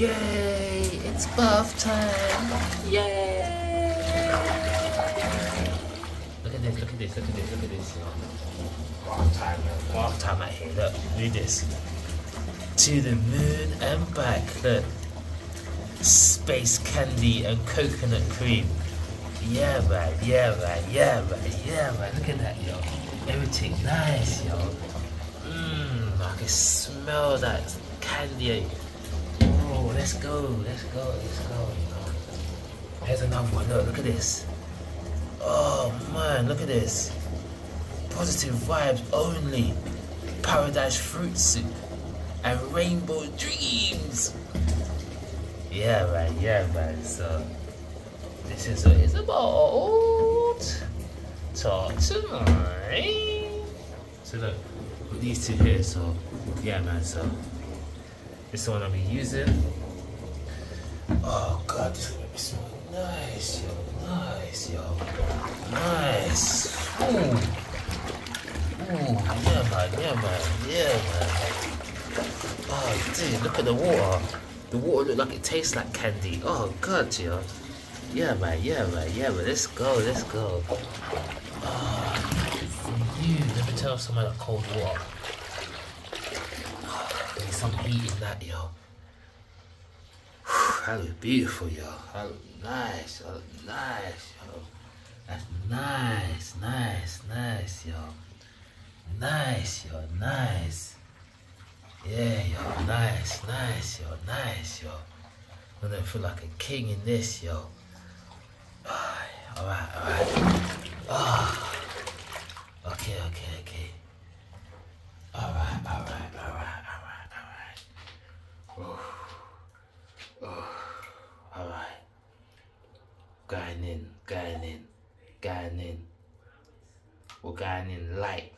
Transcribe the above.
Yay! It's bath time! Yay! Look at this, look at this, look at this, look at this. Bath time, bath time out here. Look, read this. To the moon and back. Look. Space candy and coconut cream. Yeah, man, yeah, man, yeah, man, yeah, man. Look at that, yo. Everything nice, yo. Mmm, I can smell that candy. Let's go, let's go, let's go. Here's another one. Look, look at this. Oh man, look at this. Positive vibes only. Paradise fruit soup and rainbow dreams. Yeah, man. Yeah, man. So this is what it's about. Talk tonight. So look, with these two here. So yeah, man. So this is the one I'll be using. Oh god, this is gonna be smell nice, yo. Nice, yo. Nice. Ooh. Ooh, yeah, man. Yeah, man. Yeah, man. Oh, dude, look at the water. The water look like it tastes like candy. Oh god, yo. Yeah, man. Yeah, man. Yeah, man. Let's go. Let's go. Oh, you, let me tell someone that cold water. Oh, need some heat in that, yo. That looks beautiful, yo. That looks nice. That looks nice, yo. That's nice, nice, nice, yo. Nice, yo, nice. Yeah, yo, nice, nice, yo, nice, yo. I'm gonna feel like a king in this, yo. Alright, alright. Oh. Okay, okay, okay. Alright, alright, alright, alright, alright. Oh. Oh. Alright. Going in, going in, going in. We're going in light.